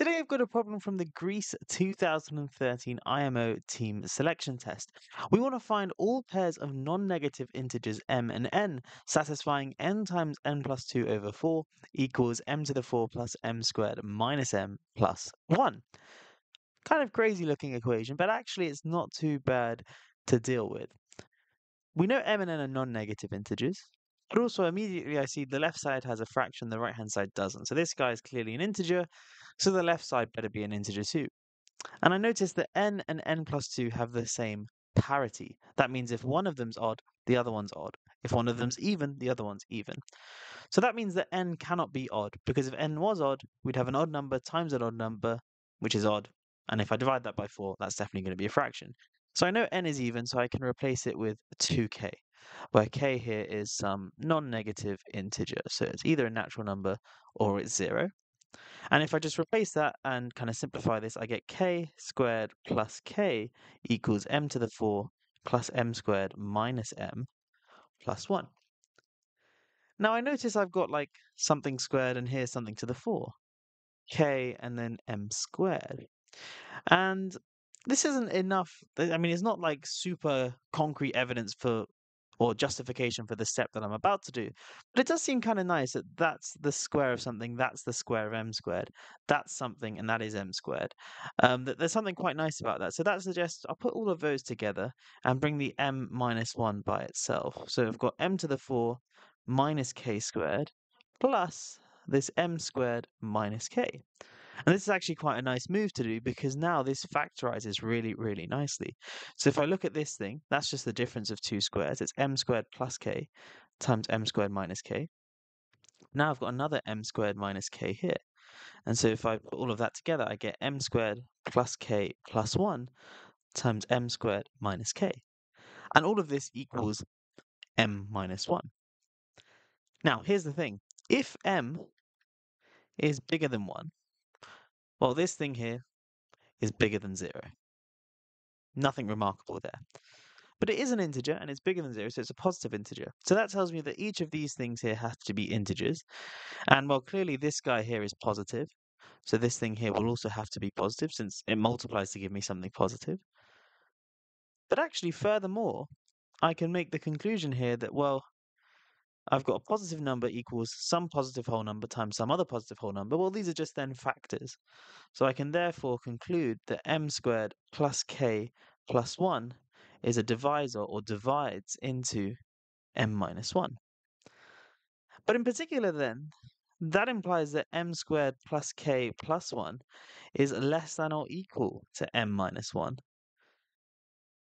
Today I've got a problem from the Greece 2013 IMO team selection test. We want to find all pairs of non-negative integers m and n satisfying n times n plus 2 over 4 equals m to the 4 plus m squared minus m plus 1. Kind of crazy looking equation, but actually it's not too bad to deal with. We know m and n are non-negative integers, but also immediately I see the left side has a fraction, the right hand side doesn't. So this guy is clearly an integer, so the left side better be an integer too. And I notice that n and n plus 2 have the same parity. That means if one of them's odd, the other one's odd. If one of them's even, the other one's even. So that means that n cannot be odd, because if n was odd, we'd have an odd number times an odd number, which is odd. And if I divide that by 4, that's definitely going to be a fraction. So I know n is even, so I can replace it with 2k where k here is some non-negative integer. So it's either a natural number or it's zero. And if I just replace that and kind of simplify this, I get k squared plus k equals m to the 4 plus m squared minus m plus 1. Now I notice I've got like something squared and here's something to the 4. k and then m squared. And this isn't enough. I mean, it's not like super concrete evidence for or justification for the step that I'm about to do. But it does seem kind of nice that that's the square of something, that's the square of m squared, that's something, and that is m squared. Um, that there's something quite nice about that. So that suggests I'll put all of those together and bring the m minus 1 by itself. So I've got m to the 4 minus k squared plus this m squared minus k. And this is actually quite a nice move to do because now this factorizes really, really nicely. So if I look at this thing, that's just the difference of two squares. It's m squared plus k times m squared minus k. Now I've got another m squared minus k here. And so if I put all of that together, I get m squared plus k plus 1 times m squared minus k. And all of this equals m minus 1. Now, here's the thing. If m is bigger than 1, well, this thing here is bigger than zero. Nothing remarkable there. But it is an integer and it's bigger than zero, so it's a positive integer. So that tells me that each of these things here has to be integers. And well, clearly this guy here is positive. So this thing here will also have to be positive since it multiplies to give me something positive. But actually, furthermore, I can make the conclusion here that, well, I've got a positive number equals some positive whole number times some other positive whole number. Well, these are just then factors. So I can therefore conclude that m squared plus k plus 1 is a divisor or divides into m minus 1. But in particular then, that implies that m squared plus k plus 1 is less than or equal to m minus 1.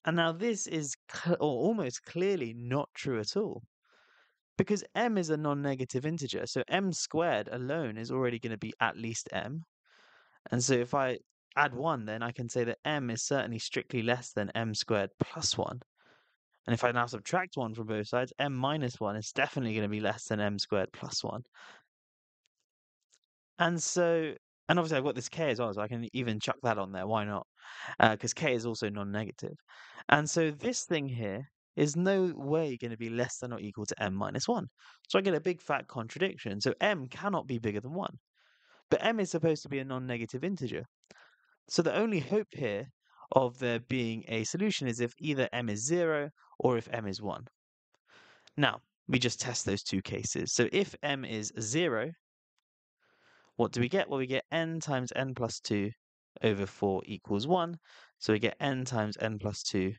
And now this is or almost clearly not true at all because m is a non-negative integer. So m squared alone is already going to be at least m. And so if I add 1, then I can say that m is certainly strictly less than m squared plus 1. And if I now subtract 1 from both sides, m minus 1 is definitely going to be less than m squared plus 1. And so, and obviously I've got this k as well, so I can even chuck that on there. Why not? Because uh, k is also non-negative. And so this thing here is no way going to be less than or equal to m minus 1. So I get a big fat contradiction. So m cannot be bigger than 1. But m is supposed to be a non-negative integer. So the only hope here of there being a solution is if either m is 0 or if m is 1. Now, we just test those two cases. So if m is 0, what do we get? Well, we get n times n plus 2 over 4 equals 1. So we get n times n plus 2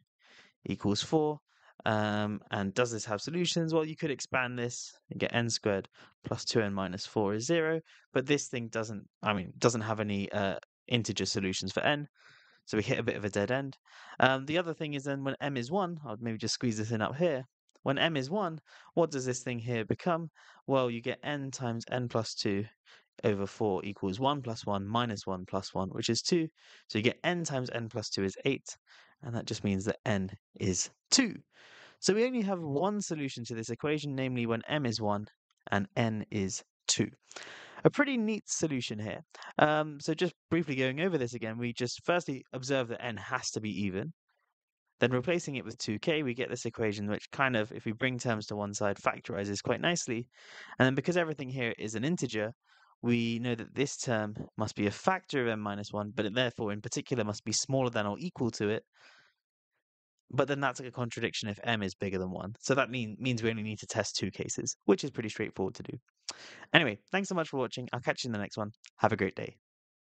equals 4. Um, and does this have solutions? Well, you could expand this and get n squared plus 2n minus 4 is 0. But this thing doesn't, I mean, doesn't have any uh, integer solutions for n. So we hit a bit of a dead end. Um, the other thing is then when m is 1, I'll maybe just squeeze this in up here. When m is 1, what does this thing here become? Well, you get n times n plus 2 over 4 equals 1 plus 1 minus 1 plus 1, which is 2. So you get n times n plus 2 is 8. And that just means that n is 2. So we only have one solution to this equation, namely when m is 1 and n is 2. A pretty neat solution here. Um, so just briefly going over this again, we just firstly observe that n has to be even. Then replacing it with 2k, we get this equation which kind of, if we bring terms to one side, factorizes quite nicely. And then because everything here is an integer, we know that this term must be a factor of m minus 1, but it therefore in particular must be smaller than or equal to it. But then that's like a contradiction if m is bigger than 1. So that mean, means we only need to test two cases, which is pretty straightforward to do. Anyway, thanks so much for watching. I'll catch you in the next one. Have a great day.